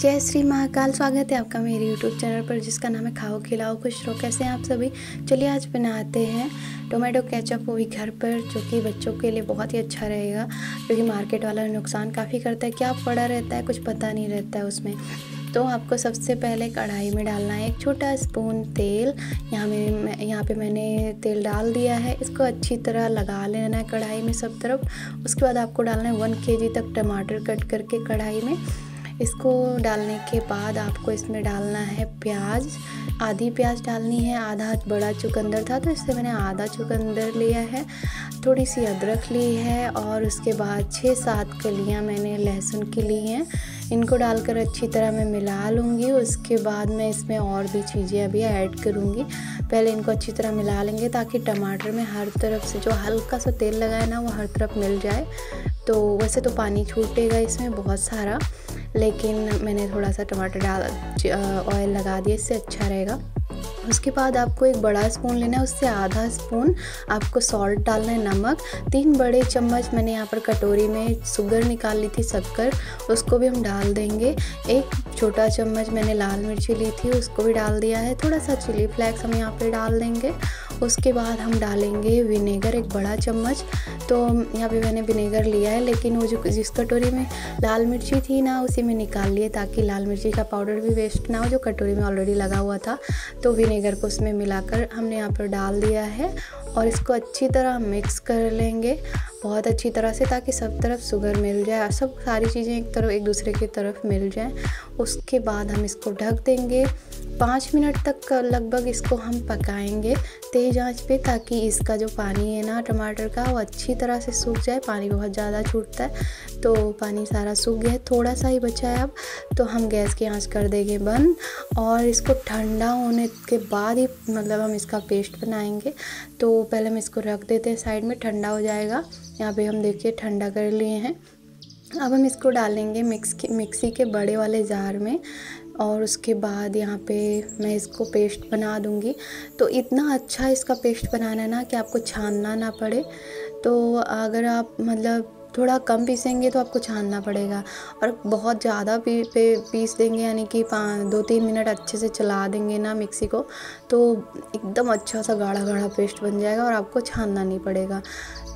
जय श्री महाकाल, स्वागत है आपका मेरे यूट्यूब चैनल पर, जिसका नाम है खाओ, खिलाओ, खुश रहो। कैसे हैं आप सभी? चलिए आज बनाते हैं टोमेटो केचप वो भी घर पर, जो कि बच्चों के लिए बहुत ही अच्छा रहेगा, क्योंकि मार्केट वाला नुकसान काफ़ी करता है। क्या पड़ा रहता है, कुछ पता नहीं रहता है उसमें। तो आपको सबसे पहले कढ़ाई में डालना है एक छोटा स्पून तेल। यहाँ में यहाँ पे मैंने तेल डाल दिया है, इसको अच्छी तरह लगा लेना है कढ़ाई में सब तरफ़। उसके बाद आपको डालना है वन के तक टमाटर कट करके कढ़ाई में। इसको डालने के बाद आपको इसमें डालना है प्याज। आधी प्याज डालनी है, आधा बड़ा चुकंदर था तो इससे मैंने आधा चुकंदर लिया है। थोड़ी सी अदरक ली है और उसके बाद छः सात कलियाँ मैंने लहसुन की ली हैं। इनको डालकर अच्छी तरह मैं मिला लूँगी। उसके बाद मैं इसमें और भी चीज़ें अभी ऐड करूँगी। पहले इनको अच्छी तरह मिला लेंगे ताकि टमाटर में हर तरफ़ से जो हल्का सा तेल लगाए ना, वो हर तरफ़ मिल जाए। तो वैसे तो पानी छूटेगा इसमें बहुत सारा। लेकिन मैंने थोड़ा सा टमाटर डाल ऑयल लगा दिया, इससे अच्छा रहेगा। उसके बाद आपको एक बड़ा स्पून लेना है, उससे आधा स्पून आपको सॉल्ट डालना है, नमक। तीन बड़े चम्मच मैंने यहाँ पर कटोरी में शुगर निकाल ली थी, शक्कर। उसको भी हम डाल देंगे। एक छोटा चम्मच मैंने लाल मिर्ची ली थी, उसको भी डाल दिया है। थोड़ा सा चिली फ्लेक्स हम यहाँ पर डाल देंगे। उसके बाद हम डालेंगे विनेगर, एक बड़ा चम्मच। तो यहाँ पे मैंने विनेगर लिया है, लेकिन वो जो जिस कटोरी में लाल मिर्ची थी ना, उसी में निकाल लिए ताकि लाल मिर्ची का पाउडर भी वेस्ट ना हो, जो कटोरी में ऑलरेडी लगा हुआ था। तो विनेगर को उसमें मिलाकर हमने यहाँ पर डाल दिया है और इसको अच्छी तरह मिक्स कर लेंगे, बहुत अच्छी तरह से, ताकि सब तरफ़ शुगर मिल जाए और सब सारी चीज़ें एक तरफ़, एक दूसरे की तरफ़ मिल जाए। उसके बाद हम इसको ढक देंगे। पाँच मिनट तक लगभग इसको हम पकाएँगे तेज़ आँच पे ताकि इसका जो पानी है ना टमाटर का, वो अच्छी तरह से सूख जाए। पानी बहुत ज़्यादा छूटता है तो पानी सारा सूख गया है। थोड़ा सा ही बचा है अब तो हम गैस की आँच कर देंगे बंद और इसको ठंडा होने के बाद ही मतलब हम इसका पेस्ट बनाएँगे। तो पहले हम इसको रख देते हैं साइड में, ठंडा हो जाएगा। यहाँ पे हम देखिए ठंडा कर लिए हैं। अब हम इसको डालेंगे मिक्स के, मिक्सी के बड़े वाले जार में और उसके बाद यहाँ पे मैं इसको पेस्ट बना दूँगी। तो इतना अच्छा इसका पेस्ट बनाना ना कि आपको छानना ना पड़े। तो अगर आप मतलब थोड़ा कम पीसेंगे तो आपको छानना पड़ेगा और बहुत ज़्यादा पी, पे, पीस देंगे यानी कि पाँच, दो तीन मिनट अच्छे से चला देंगे ना मिक्सी को तो एकदम अच्छा सा गाढ़ा गाढ़ा पेस्ट बन जाएगा और आपको छानना नहीं पड़ेगा।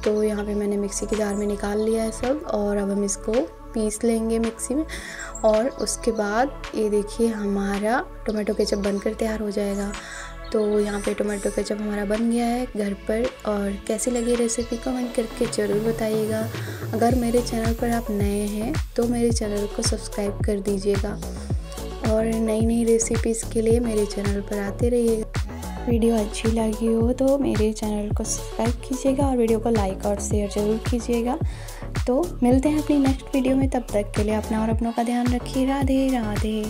तो यहाँ पे मैंने मिक्सी के जार में निकाल लिया है सब और अब हम इसको पीस लेंगे मिक्सी में और उसके बाद ये देखिए हमारा टोमेटो केचप बनकर तैयार हो जाएगा। तो यहाँ पे टोमेटो केचप हमारा बन गया है घर पर और कैसी लगी रेसिपी कमेंट करके ज़रूर बताइएगा। अगर मेरे चैनल पर आप नए हैं तो मेरे चैनल को सब्सक्राइब कर दीजिएगा और नई नई रेसिपीज़ के लिए मेरे चैनल पर आते रहिएगा। वीडियो अच्छी लगी हो तो मेरे चैनल को सब्सक्राइब कीजिएगा और वीडियो को लाइक और शेयर ज़रूर कीजिएगा। तो मिलते हैं अपनी नेक्स्ट वीडियो में, तब तक के लिए अपना और अपनों का ध्यान रखिए। राधे राधे।